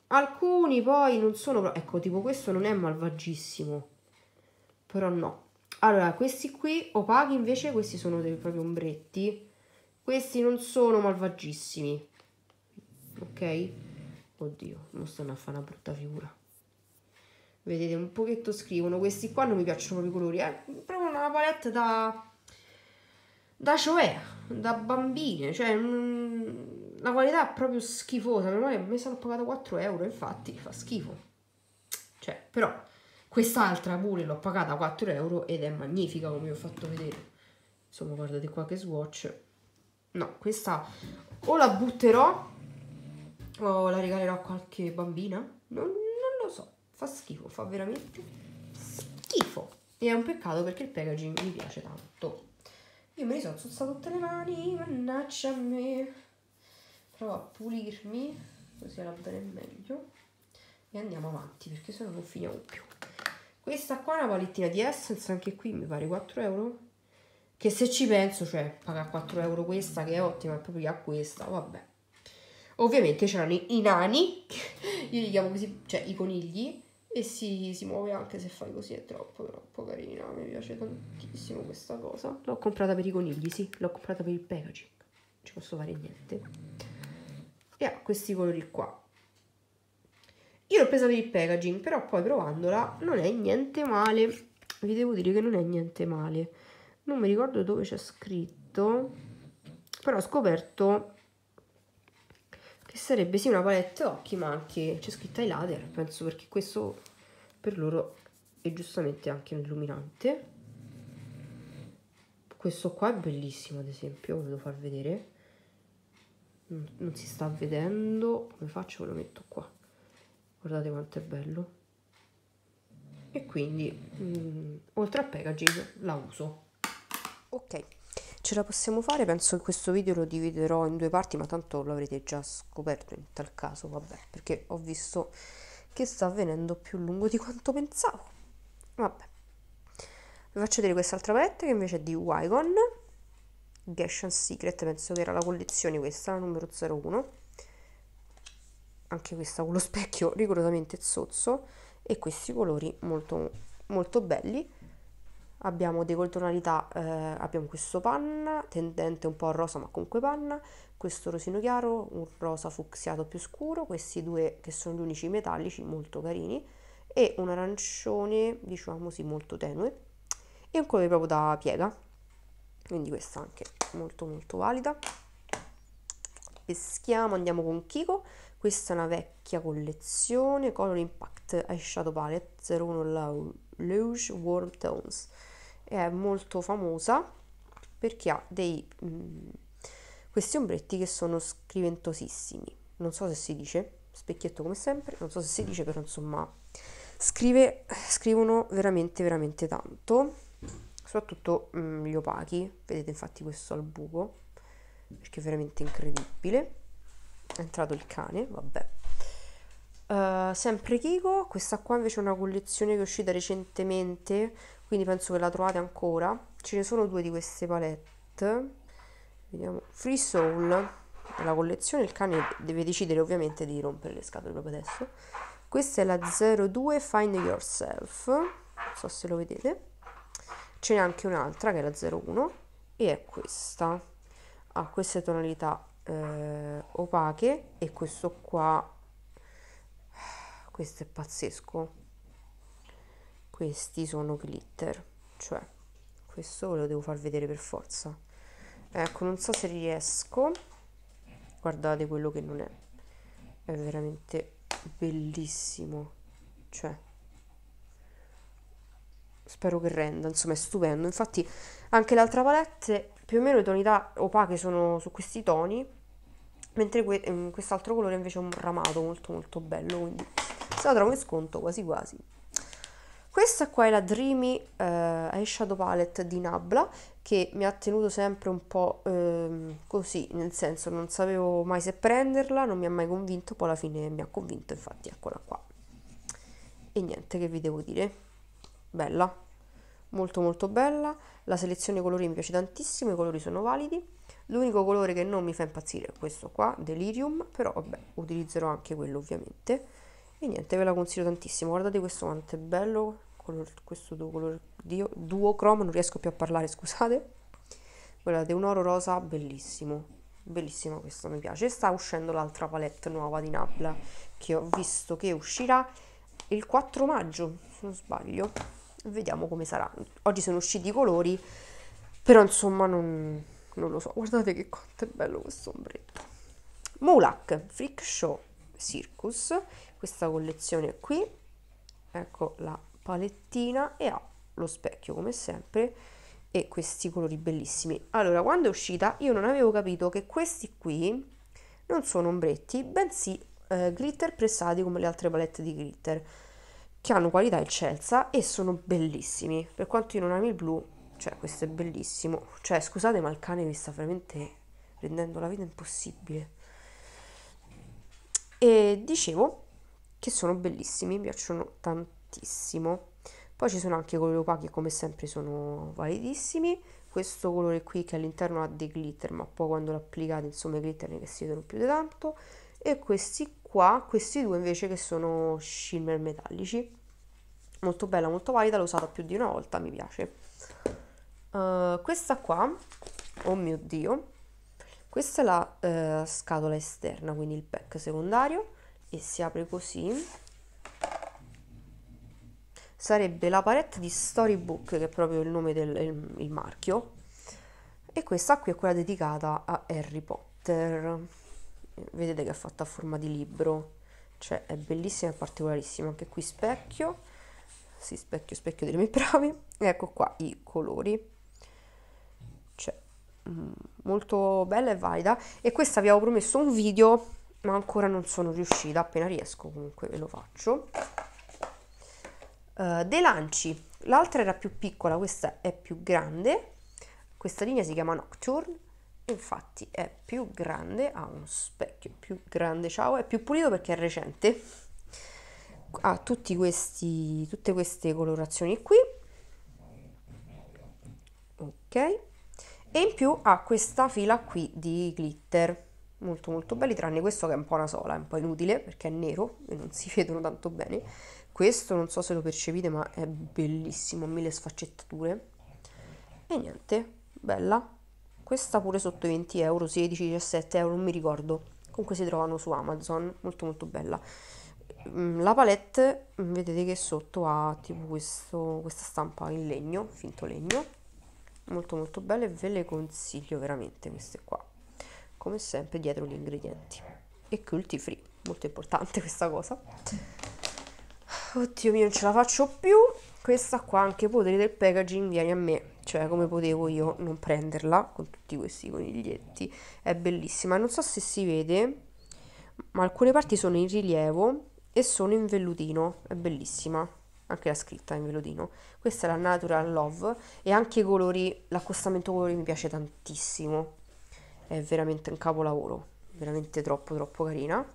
alcuni poi non sono, ecco, tipo questo non è malvagissimo, però no. Allora, questi qui opachi invece, questi sono dei propri ombretti. Questi non sono malvagissimi. Ok? Oddio, non stanno a fare una brutta figura. Vedete, un pochetto scrivono. Questi qua non mi piacciono proprio i colori. È proprio una palette da... Da cioè, da bambine. Cioè, mm, la qualità proprio schifosa. Meno mi sono pagato 4 euro, infatti fa schifo. Cioè, però quest'altra pure l'ho pagata 4 euro ed è magnifica come vi ho fatto vedere. Insomma, guardate qua che swatch. No, questa o la butterò o la regalerò a qualche bambina. Non, non lo so, fa schifo, fa veramente schifo. E è un peccato perché il packaging mi piace tanto. Io me ne sono zozzato tutte le mani, mannaggia a me provo a pulirmi così la bene meglio e andiamo avanti perché se no non finiamo più questa qua è una palettina di Essence anche qui mi pare 4 euro che se ci penso, cioè, paga 4 euro questa che è ottima e proprio a questa, vabbè. Ovviamente c'erano i, i nani, io li chiamo così, cioè i conigli, e si, si, muove anche se fai così, è troppo, troppo carina, mi piace tantissimo questa cosa. L'ho comprata per i conigli, sì, l'ho comprata per il packaging, non ci posso fare niente. E ha questi colori qua. Io l'ho presa per il packaging, però poi provandola non è niente male. Vi devo dire che non è niente male. Non mi ricordo dove c'è scritto, però ho scoperto che sarebbe sì una palette occhi ma anche c'è scritta highlighter penso perché questo per loro è giustamente anche un illuminante questo qua è bellissimo ad esempio ve lo far vedere non, non si sta vedendo. Come faccio? Ve lo metto qua. Guardate quanto è bello. E quindi mh, mm, oltre a packaging la uso. Ok. Ce la possiamo fare? Penso che questo video lo dividerò in due parti ma tanto l'avrete già scoperto in tal caso vabbè. Perché ho visto che sta avvenendo più lungo di quanto pensavo. Vabbè. Vi faccio vedere quest'altra palette che invece è di Wygon Gashan Secret penso che era la collezione questa la numero 01 anche questa con lo specchio rigorosamente zozzo e questi colori molto molto belli. Abbiamo dei tonalità, eh, abbiamo questo panna, tendente un po' a rosa ma comunque panna, questo rosino chiaro, un rosa fucsiato più scuro, questi due che sono gli unici metallici molto carini e un arancione diciamo sì molto tenue e un colore proprio da piega, quindi questa anche molto molto valida. Peschiamo, andiamo con Kiko, questa è una vecchia collezione, Color Impact Eyeshadow Palette 01 Luge Warm Tones. È molto famosa perché ha dei mh, mm, questi ombretti che sono scriventosissimi. Non so se si dice specchietto come sempre non so se si dice però insomma scrive scrivono veramente veramente tanto soprattutto mh, mm, gli opachi. Vedete infatti questo al buco perché è veramente incredibile. È entrato il cane vabbè. Uh, sempre Kiko. Questa qua invece è una collezione che è uscita recentemente quindi penso che la trovate ancora. Ce ne sono due di queste palette. Vediamo. Free Soul. La collezione il cane deve decidere ovviamente di rompere le scatole proprio adesso. Questa è la 02 Find Yourself. Non so se lo vedete ce n'è anche un'altra che è la 01 e è questa. Ha queste tonalità eh, opache e questo qua questo è pazzesco. Questi sono glitter cioè questo ve lo devo far vedere per forza. Ecco non so se riesco. Guardate quello che non è. È veramente bellissimo. Cioè spero che renda insomma è stupendo infatti anche l'altra palette più o meno le tonalità opache sono su questi toni mentre que- mm, quest'altro colore invece è un ramato molto molto bello quindi se la trovo in sconto quasi quasi questa qua è la Dreamy eh, Eyeshadow Palette di Nabla che mi ha tenuto sempre un po' ehm, così, nel senso non sapevo mai se prenderla, non mi ha mai convinto, poi alla fine mi ha convinto, infatti eccola qua. E niente, che vi devo dire? Bella, molto molto bella, la selezione colori mi piace tantissimo, i colori sono validi. L'unico colore che non mi fa impazzire è questo qua, Delirium, però vabbè, utilizzerò anche quello ovviamente. E niente ve la consiglio tantissimo. Guardate questo quanto è bello color, questo duo colore dio, duochrome non riesco più a parlare scusate. Guardate un oro rosa bellissimo bellissima questa mi piace. Sta uscendo l'altra palette nuova di Nabla che ho visto che uscirà il 4 maggio se non sbaglio vediamo come sarà. Oggi sono usciti i colori però insomma non, non lo so. Guardate che quanto è bello questo ombretto. Mulak Freak Show Circus. Questa collezione qui. Ecco la palettina e ha lo specchio come sempre e questi colori bellissimi. Allora quando è uscita io non avevo capito che questi qui non sono ombretti bensì eh, glitter pressati come le altre palette di glitter che hanno qualità eccelsa e sono bellissimi per quanto io non ami il blu cioè questo è bellissimo cioè scusate ma il cane mi sta veramente rendendo la vita impossibile e dicevo che sono bellissimi, mi piacciono tantissimo. Poi ci sono anche colori opachi come sempre sono validissimi. questo colore qui che all'interno ha dei glitter ma poi quando lo applicate insomma i glitter ne che si vedono più di tanto e questi qua questi due invece che sono shimmer metallici. Molto bella molto valida l'ho usata più di una volta mi piace. Uh, questa qua oh mio dio questa è la uh, scatola esterna quindi il pack secondario e si apre così. Sarebbe la palette di Storybook, che è proprio il nome del il, il marchio, e questa qui è quella dedicata a Harry Potter. Vedete che è fatta a forma di libro, cioè è bellissima e particolarissima. Anche qui specchio, sì, specchio, specchio dei miei bravi, ecco qua i colori. Cioè, mm, molto bella e valida. E questa vi avevo promesso un video, ma ancora non sono riuscita. Appena riesco, comunque ve lo faccio uh, dei lanci l'altra era più piccola questa è più grande questa linea si chiama Nocturne infatti è più grande ha uno specchio più grande ciao è più pulito perché è recente. Ha questi tutte queste colorazioni qui. Ok. E in più ha questa fila qui di glitter. Molto molto belli tranne questo che è un po' una sola è un po' inutile perché è nero e non si vedono tanto bene. Questo non so se lo percepite ma è bellissimo, ha mille sfaccettature. E niente, bella. Questa pure sotto i 20 euro, 16-17 euro, non mi ricordo. Comunque si trovano su Amazon, molto molto bella. Mm, la palette, mm, vedete che sotto ha tipo questo, questa stampa in legno, finto legno. Molto molto belle, ve le consiglio veramente queste qua. Come sempre dietro gli ingredienti. E cruelty free, molto importante questa cosa oddio mio non ce la faccio più. Questa qua anche i poteri del packaging viene a me. Cioè come potevo io non prenderla con tutti questi coniglietti. È bellissima. Non so se si vede ma alcune parti sono in rilievo e sono in vellutino. È bellissima. Anche la scritta in vellutino. Questa è la Natural Love e anche i colori l'accostamento colori mi piace tantissimo. È veramente un capolavoro. Veramente troppo troppo carina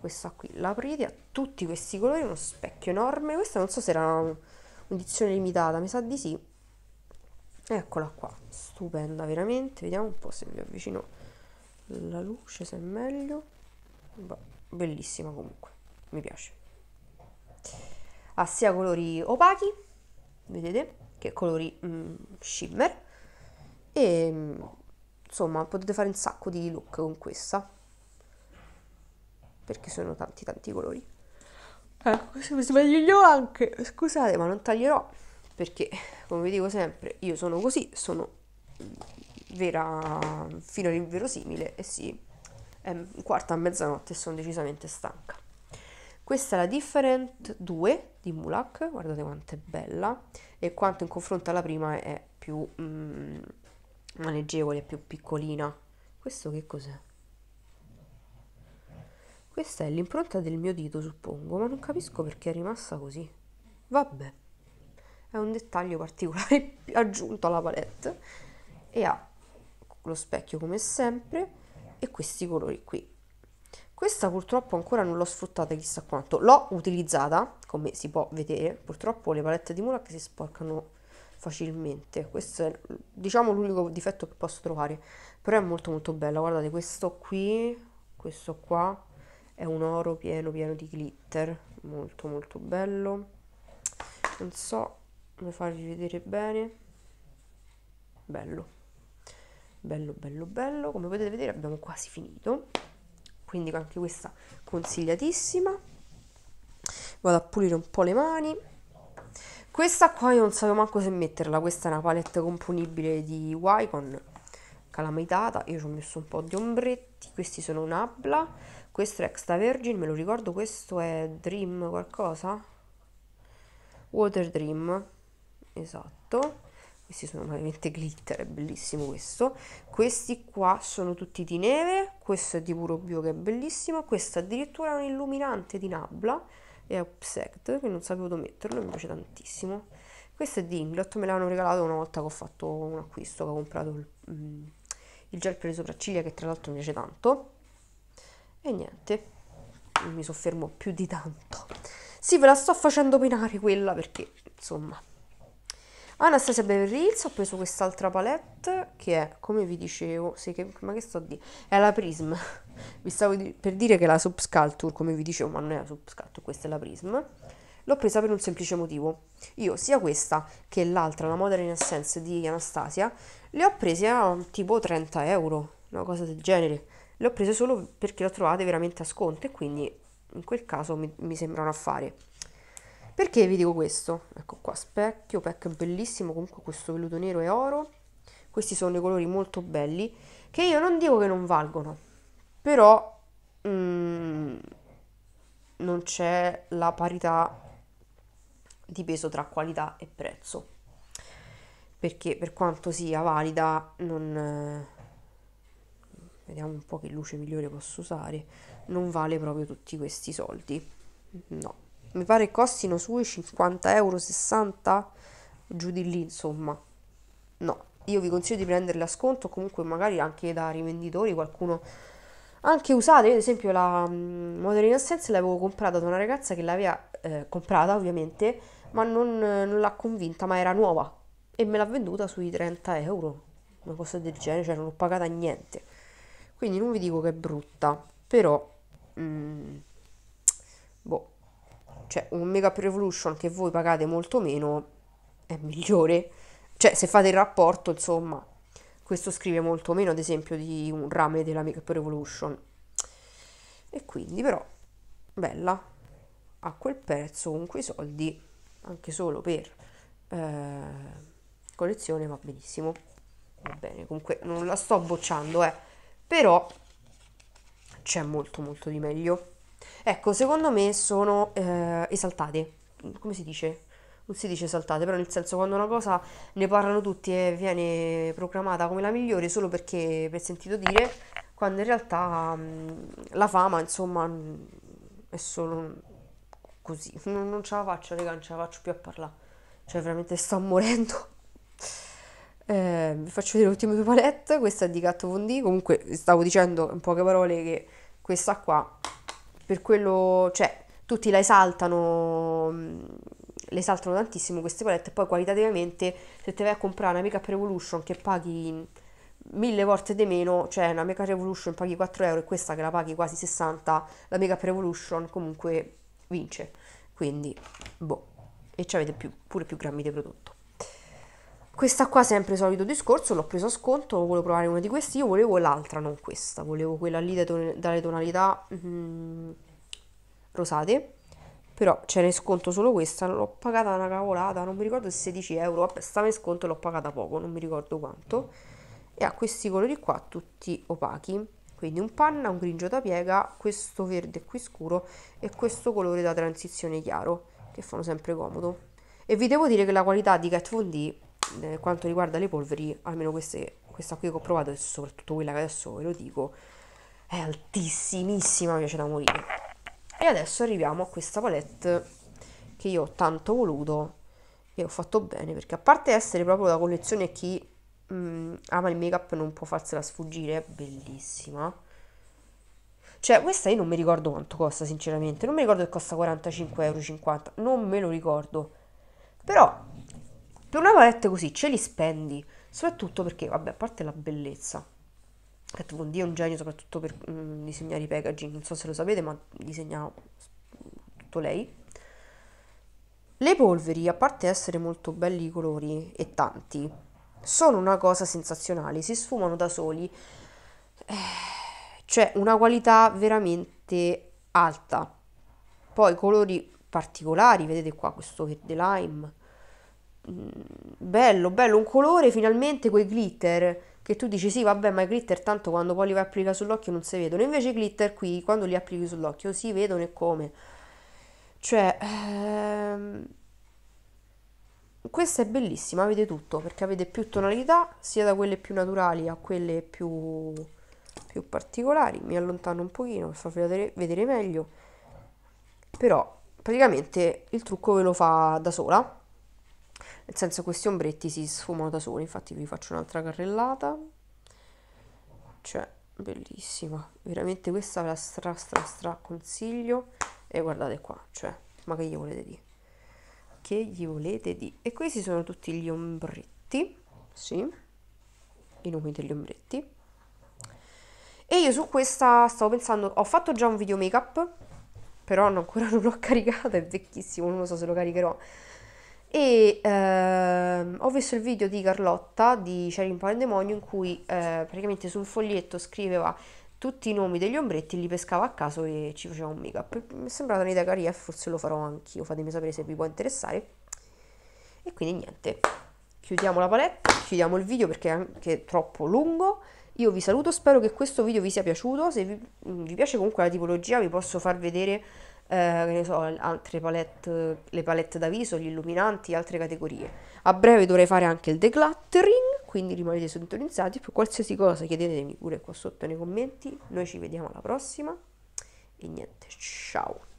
questa qui la ha tutti questi colori uno specchio enorme questa non so se era un'edizione limitata mi sa di sì. Eccola qua stupenda veramente vediamo un po' se vi avvicino la luce se è meglio. Bah, bellissima comunque mi piace. Ha sia colori opachi vedete che colori mm, shimmer. E mm, insomma potete fare un sacco di look con questa perché sono tanti tanti colori. Ecco se mi sveglio anche. Scusate ma non taglierò perché come vi dico sempre io sono così sono vera fino all'inverosimile e sì è un quarto a mezzanotte e sono decisamente stanca. Questa è la Different 2 di Mulak guardate quanto è bella e quanto in confronto alla prima è più mm, maneggevole, è più piccolina. Questo che cos'è? Questa è l'impronta del mio dito, suppongo, ma non capisco perché è rimasta così. Vabbè, è un dettaglio particolare aggiunto alla palette e ha lo specchio come sempre e questi colori qui. Questa purtroppo ancora non l'ho sfruttata chissà quanto. L'ho utilizzata, come si può vedere, purtroppo le palette di Mulak si sporcano facilmente. Questo è diciamo l'unico difetto che posso trovare, però è molto molto bella. Guardate questo qui, questo qua è un oro pieno pieno di glitter. Molto molto bello. Non so come farvi vedere bene. Bello. Bello bello bello. Come potete vedere abbiamo quasi finito. Quindi anche questa consigliatissima. Vado a pulire un po' le mani. Questa qua io non sapevo manco se metterla. Questa è una palette componibile di Wycon calamitata io ci ho messo un po' di ombretti. Questi sono un Abla questo è extra virgin me lo ricordo questo è dream qualcosa? Water dream esatto. Questi sono ovviamente glitter è bellissimo questo. Questi qua sono tutti di neve questo è di puro bio che è bellissimo questo addirittura è un illuminante di Nabla e Upsect che non sapevo dove metterlo mi piace tantissimo. Questo è di Inglot me l'hanno regalato una volta che ho fatto un acquisto che ho comprato il, mm, il gel per le sopracciglia che tra l'altro mi piace tanto e niente, non mi soffermo più di tanto. Sì, ve la sto facendo penare quella perché, insomma... Anastasia Beverly Hills ho preso quest'altra palette che è, come vi dicevo, sì, che, ma che sto a dire? È la Prism. Vi stavo di- per dire che è la Subsculpture, come vi dicevo, ma non è la Subsculpture, questa è la Prism. L'ho presa per un semplice motivo. Io sia questa che l'altra, la Modern Essence di Anastasia, le ho prese a tipo 30 euro, una cosa del genere. Le ho prese solo perché le ho trovate veramente a sconto e quindi in quel caso mi, mi sembra un affare. Perché vi dico questo? Ecco qua, specchio, pack bellissimo, comunque questo velluto nero e oro. Questi sono dei colori molto belli, che io non dico che non valgono, però mm, non c'è la parità di peso tra qualità e prezzo. Perché per quanto sia valida, non... vediamo un po' che luce migliore posso usare, non vale proprio tutti questi soldi. No mi pare costino sui 50 euro, 60, giù di lì, insomma. No, io vi consiglio di prenderle a sconto, comunque magari anche da rivenditori, qualcuno anche usate, ad esempio la mm, Modern Innocence l'avevo comprata da una ragazza che l'aveva eh, comprata ovviamente, ma non, non l'ha convinta, ma era nuova e me l'ha venduta sui 30 euro, una cosa del genere, cioè non ho pagata niente. Quindi non vi dico che è brutta, però... Mm, boh, cioè un Makeup Revolution che voi pagate molto meno è migliore. Cioè, se fate il rapporto, insomma, questo scrive molto meno, ad esempio, di un rame della Makeup Revolution. E quindi, però, bella, a quel prezzo, con quei soldi, anche solo per eh, collezione, va benissimo. Va bene, comunque non la sto bocciando, eh, però c'è molto molto di meglio. Ecco, secondo me sono eh, esaltate. Come si dice? Non si dice esaltate, però nel senso quando una cosa ne parlano tutti e viene proclamata come la migliore solo perché per sentito dire, quando in realtà mh, la fama, insomma, è solo così. Non, non ce la faccio, raga, non ce la faccio più a parlare. Cioè, veramente sto morendo. Eh, vi faccio vedere le ultime due palette. Questa è di Gatto Von D. Comunque, stavo dicendo in poche parole che questa qua per quello, cioè, tutti la esaltano, mm, le esaltano tantissimo queste palette, poi qualitativamente se ti vai a comprare una Makeup Revolution che paghi mille volte di meno, cioè una Makeup Revolution paghi 4 euro e questa che la paghi quasi 60, la Makeup Revolution comunque vince, quindi boh, e ci avete più, pure più grammi di prodotto. Questa qua sempre solito discorso, l'ho preso a sconto, volevo provare una di questi, io volevo l'altra, non questa, volevo quella lì dalle tonalità mm, rosate, però c'era in sconto solo questa, l'ho pagata una cavolata, non mi ricordo se 16 euro, vabbè stava in sconto l'ho pagata poco, non mi ricordo quanto, e ha questi colori qua tutti opachi, quindi un panna, un grigio da piega, questo verde qui scuro e questo colore da transizione chiaro, che fanno sempre comodo. E vi devo dire che la qualità di Kat Von D eh, quanto riguarda le polveri, almeno queste, questa qui che ho provato e soprattutto quella che adesso ve lo dico, è altissimissima, mi piace da morire. E adesso arriviamo a questa palette che io ho tanto voluto e ho fatto bene perché a parte essere proprio la collezione chi mh, mm, ama il make up non può farsela sfuggire, è bellissima. Cioè, questa io non mi ricordo quanto costa, sinceramente. Non mi ricordo che costa 45 euro, 50. Non me lo ricordo. Però per una palette così ce li spendi, soprattutto perché, vabbè, a parte la bellezza, Kat Von D è un genio soprattutto per mm, disegnare i packaging, non so se lo sapete, ma disegna tutto lei. Le polveri, a parte essere molto belli i colori e tanti, sono una cosa sensazionale, si sfumano da soli, eh, cioè una qualità veramente alta. Poi colori particolari, vedete qua questo verde lime, Mm, bello, bello, un colore finalmente quei glitter che tu dici sì vabbè ma i glitter tanto quando poi li vai a applicare sull'occhio non si vedono. Invece i glitter qui quando li applichi sull'occhio si vedono e come. Cioè ehm, questa è bellissima avete tutto perché avete più tonalità sia da quelle più naturali a quelle più, più particolari. Mi allontano un pochino per farvi vedere, vedere meglio. Però praticamente il trucco ve lo fa da sola nel senso questi ombretti si sfumano da soli infatti vi faccio un'altra carrellata. Cioè bellissima. Veramente questa la stra stra stra consiglio. E guardate qua cioè ma che gli volete dire che gli volete di? E questi sono tutti gli ombretti sì i nomi degli ombretti. E io su questa stavo pensando ho fatto già un video make up però ancora non l'ho caricato è vecchissimo non lo so se lo caricherò e ehm, ho visto il video di Carlotta di Sharing Pandemonio in cui eh, praticamente su un foglietto scriveva tutti i nomi degli ombretti, li pescava a caso e ci faceva un make up. Mi è sembrata un'idea carina forse lo farò anch'io, fatemi sapere se vi può interessare. E quindi niente, chiudiamo la palette, chiudiamo il video perché è anche troppo lungo. Io vi saluto, spero che questo video vi sia piaciuto, se vi, vi piace comunque la tipologia vi posso far vedere eh, so, altre palette, le palette da viso, gli illuminanti, altre categorie. A breve dovrei fare anche il decluttering, quindi rimanete sintonizzati. Per qualsiasi cosa chiedetemi pure qua sotto nei commenti. Noi ci vediamo alla prossima e niente, ciao!